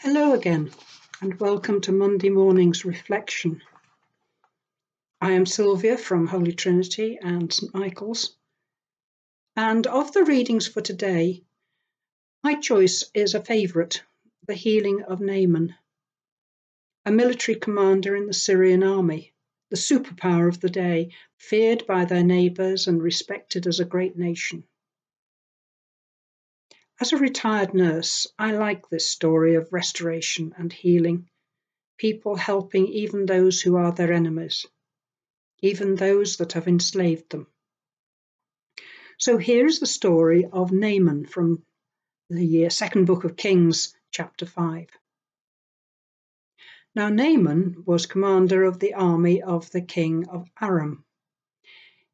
Hello again, and welcome to Monday morning's reflection. I am Sylvia from Holy Trinity and St Michael's, and of the readings for today, my choice is a favourite the healing of Naaman, a military commander in the Syrian army, the superpower of the day, feared by their neighbours and respected as a great nation. As a retired nurse, I like this story of restoration and healing, people helping even those who are their enemies, even those that have enslaved them. So here is the story of Naaman from the second book of Kings, chapter 5. Now Naaman was commander of the army of the king of Aram.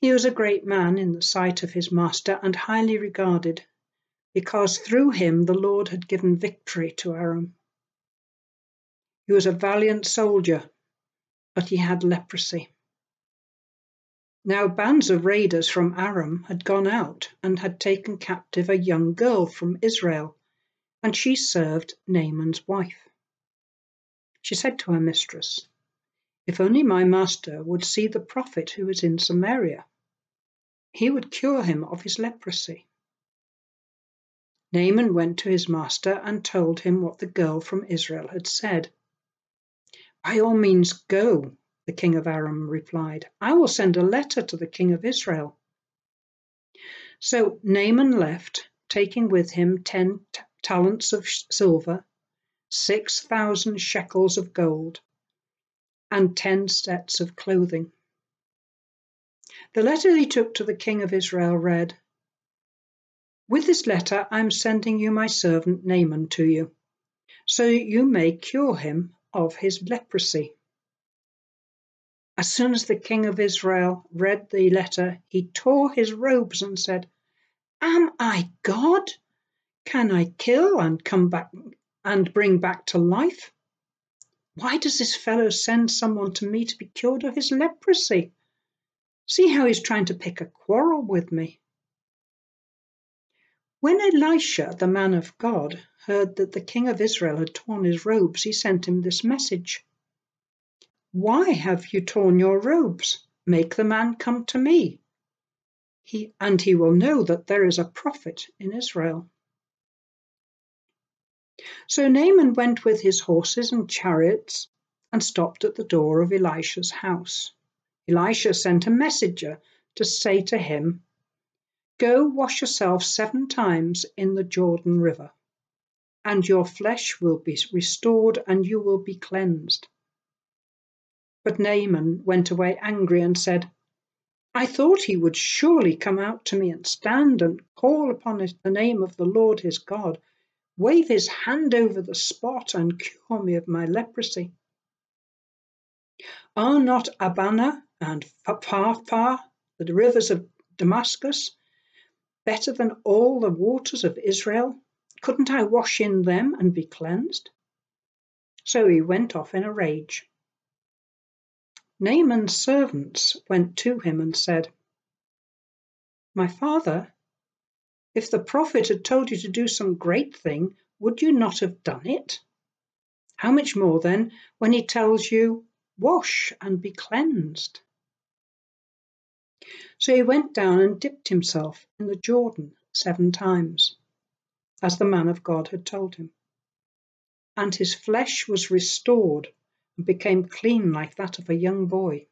He was a great man in the sight of his master and highly regarded because through him the Lord had given victory to Aram. He was a valiant soldier, but he had leprosy. Now bands of raiders from Aram had gone out and had taken captive a young girl from Israel, and she served Naaman's wife. She said to her mistress, If only my master would see the prophet who is in Samaria, he would cure him of his leprosy. Naaman went to his master and told him what the girl from Israel had said. By all means go, the king of Aram replied. I will send a letter to the king of Israel. So Naaman left, taking with him ten talents of silver, six thousand shekels of gold, and ten sets of clothing. The letter he took to the king of Israel read, with this letter I am sending you my servant Naaman to you, so you may cure him of his leprosy. As soon as the king of Israel read the letter, he tore his robes and said, Am I God? Can I kill and come back and bring back to life? Why does this fellow send someone to me to be cured of his leprosy? See how he's trying to pick a quarrel with me. When Elisha, the man of God, heard that the king of Israel had torn his robes, he sent him this message Why have you torn your robes? Make the man come to me. He, and he will know that there is a prophet in Israel. So Naaman went with his horses and chariots and stopped at the door of Elisha's house. Elisha sent a messenger to say to him, Go wash yourself seven times in the Jordan River, and your flesh will be restored and you will be cleansed. But Naaman went away angry and said, I thought he would surely come out to me and stand and call upon the name of the Lord his God, wave his hand over the spot and cure me of my leprosy. Are not Abana and Pharpar, the rivers of Damascus, better than all the waters of Israel? Couldn't I wash in them and be cleansed? So he went off in a rage. Naaman's servants went to him and said, My father, if the prophet had told you to do some great thing, would you not have done it? How much more then when he tells you, Wash and be cleansed? So he went down and dipped himself in the Jordan seven times, as the man of God had told him. And his flesh was restored and became clean like that of a young boy.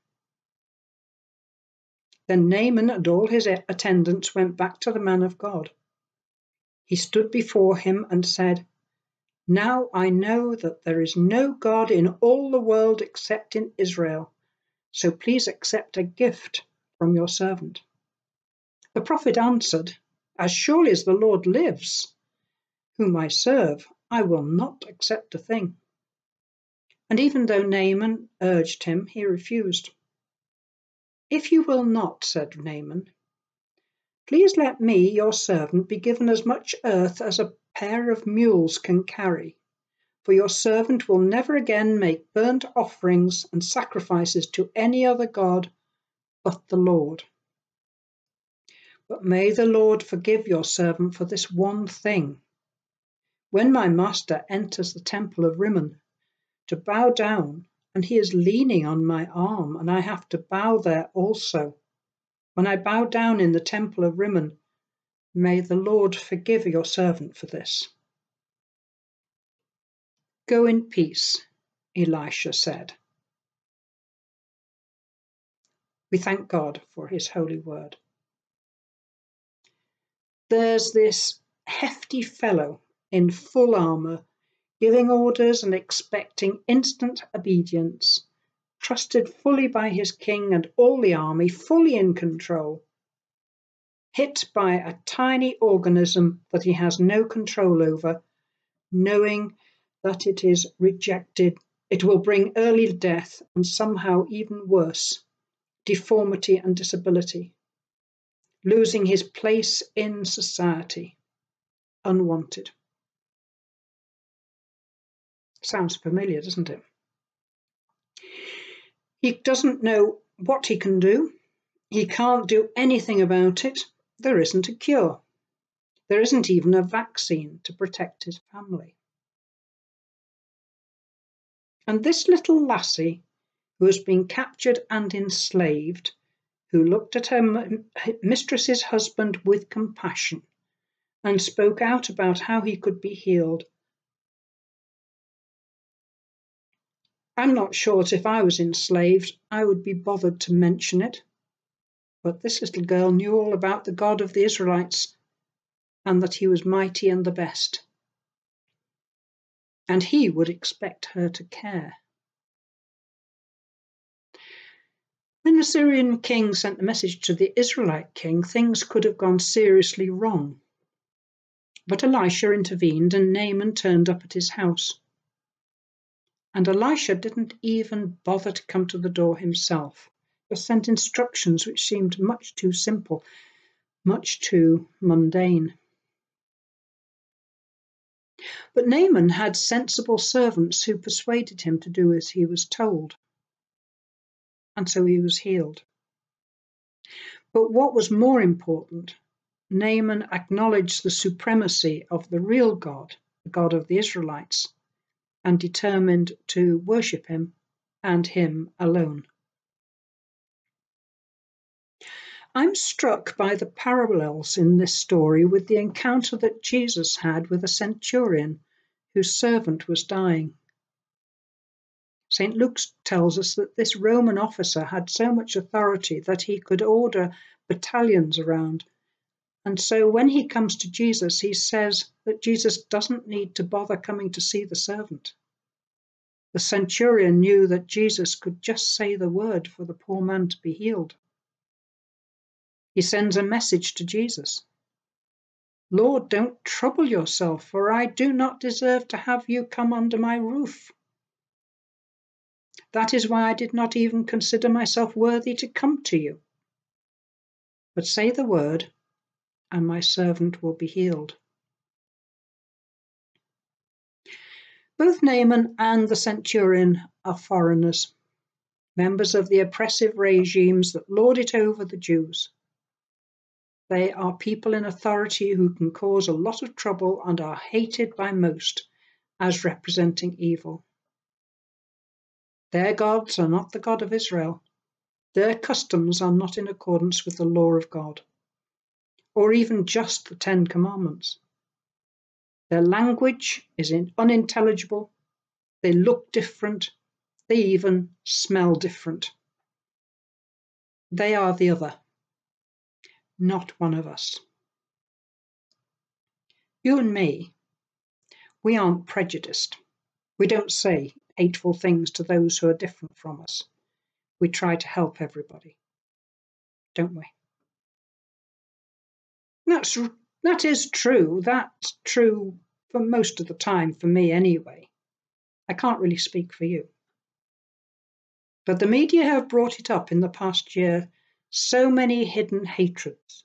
Then Naaman and all his attendants went back to the man of God. He stood before him and said, Now I know that there is no God in all the world except in Israel, so please accept a gift from your servant. The prophet answered, As surely as the Lord lives, whom I serve, I will not accept a thing. And even though Naaman urged him, he refused. If you will not, said Naaman, please let me, your servant, be given as much earth as a pair of mules can carry, for your servant will never again make burnt offerings and sacrifices to any other god but the Lord. But may the Lord forgive your servant for this one thing. When my master enters the temple of Rimmon to bow down, and he is leaning on my arm, and I have to bow there also, when I bow down in the temple of Rimmon, may the Lord forgive your servant for this. Go in peace, Elisha said. We thank God for his holy word. There's this hefty fellow in full armour, giving orders and expecting instant obedience, trusted fully by his king and all the army, fully in control, hit by a tiny organism that he has no control over, knowing that it is rejected, it will bring early death and somehow even worse, deformity and disability, losing his place in society, unwanted. Sounds familiar, doesn't it? He doesn't know what he can do. He can't do anything about it. There isn't a cure. There isn't even a vaccine to protect his family. And this little lassie, who has been captured and enslaved, who looked at her mistress's husband with compassion and spoke out about how he could be healed. I'm not sure that if I was enslaved, I would be bothered to mention it. But this little girl knew all about the God of the Israelites and that he was mighty and the best and he would expect her to care. When the Syrian king sent the message to the Israelite king, things could have gone seriously wrong. But Elisha intervened and Naaman turned up at his house. And Elisha didn't even bother to come to the door himself, but sent instructions which seemed much too simple, much too mundane. But Naaman had sensible servants who persuaded him to do as he was told. And so he was healed. But what was more important, Naaman acknowledged the supremacy of the real God, the God of the Israelites, and determined to worship him and him alone. I'm struck by the parallels in this story with the encounter that Jesus had with a centurion whose servant was dying. St. Luke tells us that this Roman officer had so much authority that he could order battalions around. And so when he comes to Jesus, he says that Jesus doesn't need to bother coming to see the servant. The centurion knew that Jesus could just say the word for the poor man to be healed. He sends a message to Jesus. Lord, don't trouble yourself, for I do not deserve to have you come under my roof. That is why I did not even consider myself worthy to come to you. But say the word, and my servant will be healed. Both Naaman and the centurion are foreigners, members of the oppressive regimes that lord it over the Jews. They are people in authority who can cause a lot of trouble and are hated by most as representing evil. Their gods are not the God of Israel. Their customs are not in accordance with the law of God, or even just the Ten Commandments. Their language is unintelligible, they look different, they even smell different. They are the other not one of us. You and me, we aren't prejudiced. We don't say hateful things to those who are different from us. We try to help everybody, don't we? That's that is true. That's true for most of the time for me anyway. I can't really speak for you. But the media have brought it up in the past year so many hidden hatreds,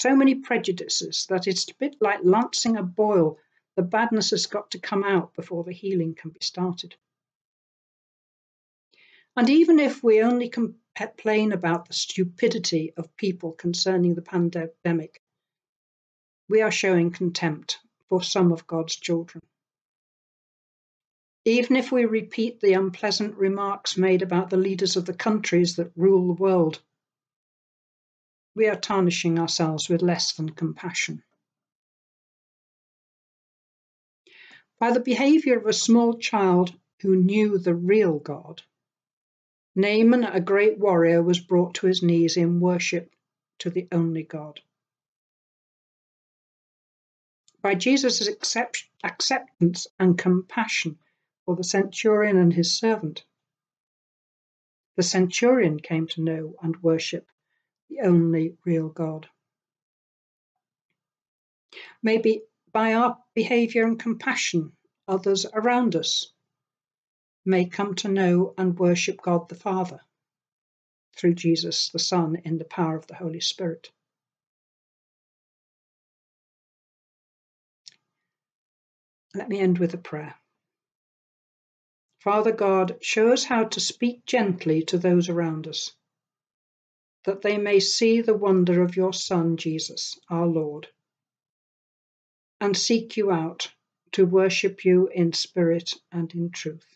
so many prejudices that it's a bit like lancing a boil. The badness has got to come out before the healing can be started. And even if we only complain about the stupidity of people concerning the pandemic, we are showing contempt for some of God's children. Even if we repeat the unpleasant remarks made about the leaders of the countries that rule the world, we are tarnishing ourselves with less than compassion. By the behavior of a small child who knew the real God, Naaman, a great warrior, was brought to his knees in worship to the only God. By Jesus' accept- acceptance and compassion for the centurion and his servant, the centurion came to know and worship the only real God. Maybe by our behavior and compassion, others around us may come to know and worship God the Father through Jesus the Son in the power of the Holy Spirit. Let me end with a prayer. Father God, show us how to speak gently to those around us, that they may see the wonder of your Son, Jesus, our Lord, and seek you out to worship you in spirit and in truth.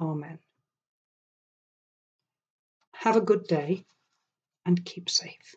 Amen. Have a good day and keep safe.